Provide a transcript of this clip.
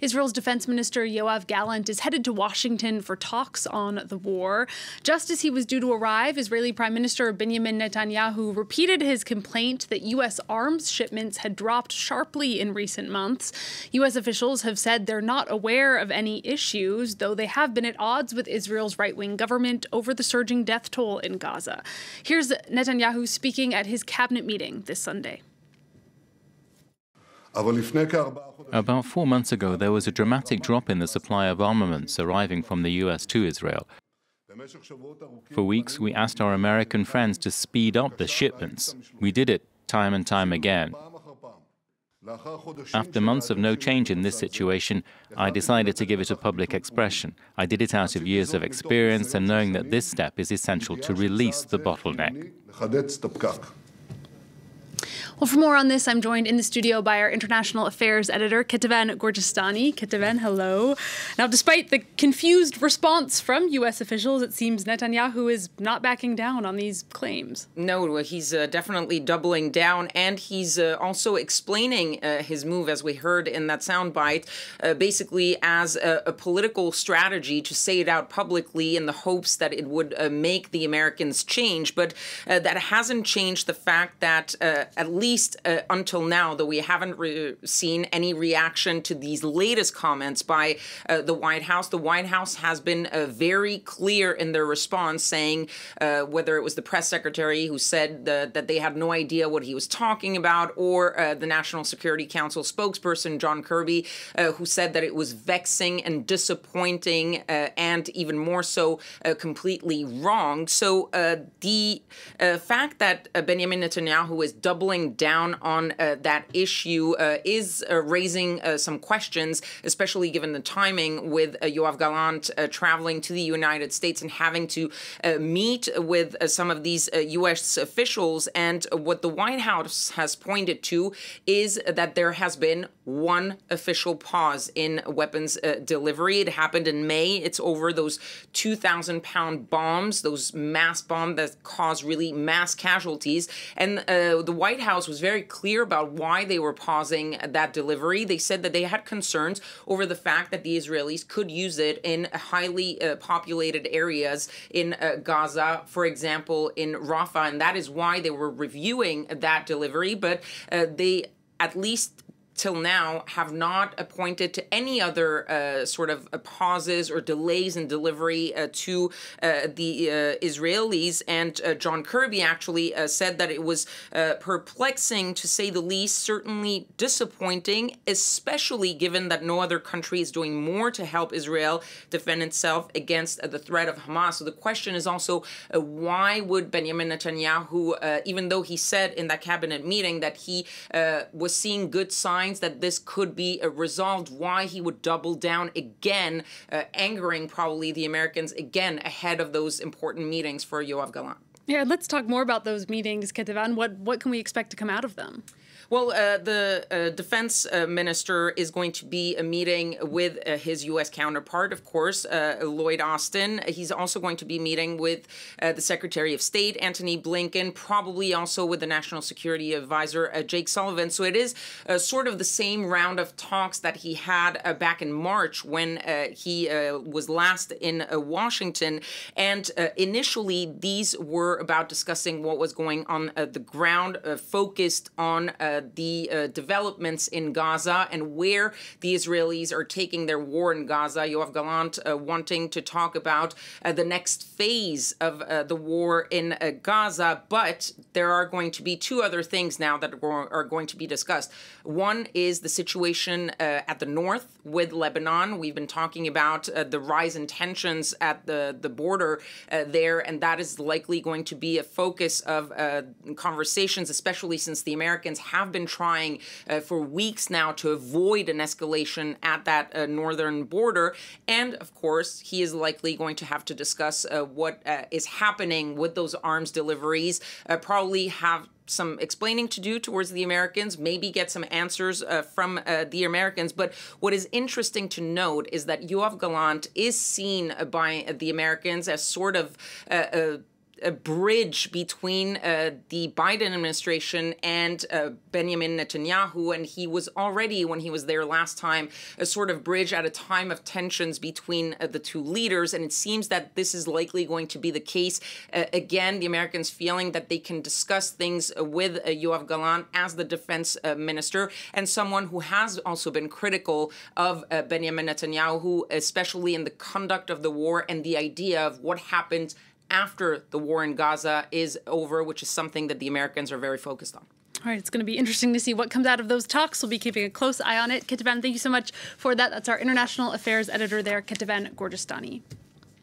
Israel's Defense Minister Yoav Gallant is headed to Washington for talks on the war. Just as he was due to arrive, Israeli Prime Minister Benjamin Netanyahu repeated his complaint that U.S. arms shipments had dropped sharply in recent months. U.S. officials have said they're not aware of any issues, though they have been at odds with Israel's right wing government over the surging death toll in Gaza. Here's Netanyahu speaking at his cabinet meeting this Sunday. About four months ago, there was a dramatic drop in the supply of armaments arriving from the US to Israel. For weeks, we asked our American friends to speed up the shipments. We did it time and time again. After months of no change in this situation, I decided to give it a public expression. I did it out of years of experience and knowing that this step is essential to release the bottleneck. Well, for more on this, I'm joined in the studio by our international affairs editor, Kethevane Gorjestani. Kethevane, hello. Now, despite the confused response from U.S. officials, it seems Netanyahu is not backing down on these claims. No, he's uh, definitely doubling down, and he's uh, also explaining uh, his move, as we heard in that soundbite, uh, basically as a, a, political strategy to say it out publicly in the hopes that it would uh, make the Americans change. But uh, that hasn't changed the fact that at least uh, until now, though we haven't re- seen any reaction to these latest comments by uh, the White House. The White House has been uh, very clear in their response, saying uh, whether it was the press secretary who said that they had no idea what he was talking about, or uh, the National Security Council spokesperson John Kirby, uh, who said that it was vexing and disappointing, and even more so, completely wrong. So the fact that Benjamin Netanyahu is doubling down on uh, that issue uh, is uh, raising uh, some questions, especially given the timing with uh, Yoav Gallant uh, traveling to the United States and having to meet with some of these U.S. officials. And what the White House has pointed to is that there has been one official pause in weapons delivery. It happened in May. It's over those 2,000 pound bombs, those mass bombs that cause really mass casualties. And the White House was very clear about why they were pausing that delivery. They said that they had concerns over the fact that the Israelis could use it in highly uh, populated areas in uh, Gaza, for example, in Rafah, and that is why they were reviewing that delivery. But uh, they at least till now have not appointed to any other uh, sort of uh, pauses or delays in delivery uh, to uh, the uh, Israelis. And uh, John Kirby actually said that it was perplexing to say the least, certainly disappointing, especially given that no other country is doing more to help Israel defend itself against the threat of Hamas. So the question is also why would Benjamin Netanyahu, even though he said in that cabinet meeting that he was seeing good signs signs that this could be resolved, why he would double down again, uh, angering probably the Americans again ahead of those important meetings for Yoav Gallant. Yeah, let's talk more about those meetings, Kethevane. What what can we expect to come out of them? Well, uh, the uh, defense uh, minister is going to be a meeting with uh, his U.S. counterpart, of course, uh, Lloyd Austin. He's also going to be meeting with uh, the Secretary of State, Antony Blinken, probably also with the National Security Advisor, Jake Sullivan. So it is sort of the same round of talks that he had back in March when he was last in Washington. And initially, these were about discussing what was going on the ground, focused on the uh, developments in Gaza and where the Israelis are taking their war in Gaza. Yoav Gallant uh, wanting to talk about uh, the next phase of the war in Gaza, but there are going to be two other things now that are going to be discussed. One is the situation at the north with Lebanon. We've been talking about the rise in tensions at the, the border there, and that is likely going to be a focus of conversations, especially since the Americans have have been trying uh, for weeks now to avoid an escalation at that uh, northern border. And of course, he is likely going to have to discuss uh, what uh, is happening with those arms deliveries, uh, probably have some explaining to do towards the Americans, maybe get some answers uh, from uh, the Americans. But what is interesting to note is that Yoav Gallant is seen by the Americans as sort of uh, a bridge between uh, the Biden administration and uh, Benjamin Netanyahu. And he was already, when he was there last time, a sort of bridge at a time of tensions between uh, the two leaders. And it seems that this is likely going to be the case. Uh, again, the Americans feeling that they can discuss things with uh, Yoav Gallant as the defense uh, minister and someone who has also been critical of Benjamin Netanyahu, especially in the conduct of the war and the idea of what happened after the war in Gaza is over, which is something that the Americans are very focused on. All right, it's going to be interesting to see what comes out of those talks. We'll be keeping a close eye on it. Kethevane, thank you so much for that. That's our international affairs editor there, Kethevane Gorjestani.